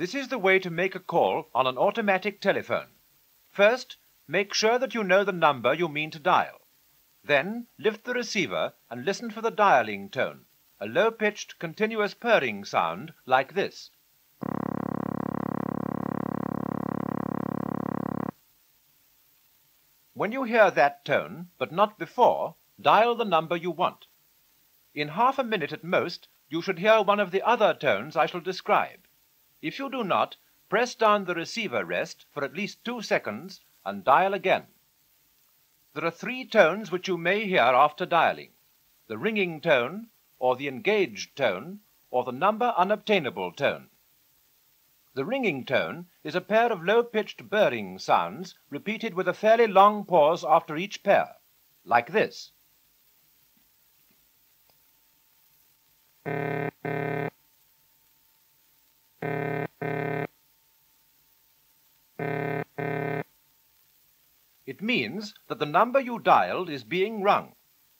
This is the way to make a call on an automatic telephone. First, make sure that you know the number you mean to dial. Then, lift the receiver and listen for the dialing tone, a low-pitched, continuous purring sound like this. When you hear that tone, but not before, dial the number you want. In half a minute at most, you should hear one of the other tones I shall describe. If you do not, press down the receiver rest for at least two seconds and dial again. There are three tones which you may hear after dialing the ringing tone, or the engaged tone, or the number unobtainable tone. The ringing tone is a pair of low-pitched burring sounds repeated with a fairly long pause after each pair, like this. Means that the number you dialed is being rung,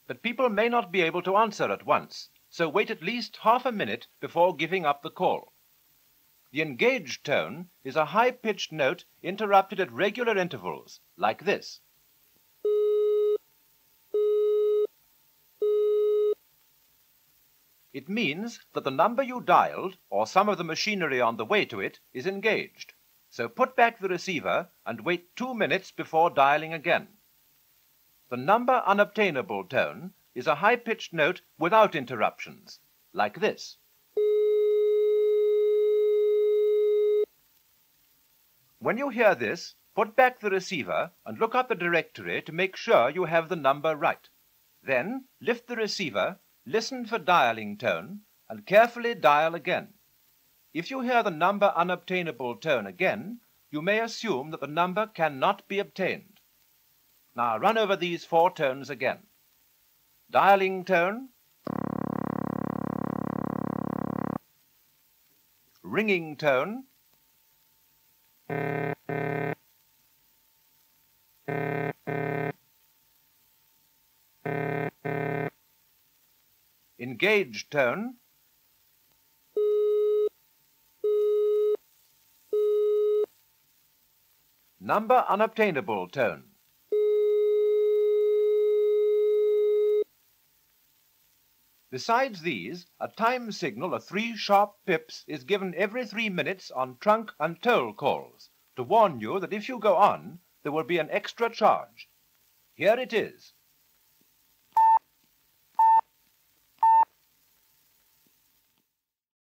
but people may not be able to answer at once, so wait at least half a minute before giving up the call. The engaged tone is a high-pitched note interrupted at regular intervals, like this. It means that the number you dialed, or some of the machinery on the way to it, is engaged. So put back the receiver and wait two minutes before dialing again. The number unobtainable tone is a high-pitched note without interruptions, like this. When you hear this, put back the receiver and look up the directory to make sure you have the number right. Then lift the receiver listen for dialing tone, and carefully dial again. If you hear the number unobtainable tone again, you may assume that the number cannot be obtained. Now run over these four tones again. Dialing tone, ringing tone, engaged tone, number unobtainable tone. Besides these, a time signal of three sharp pips is given every three minutes on trunk and toll calls to warn you that if you go on, there will be an extra charge. Here it is.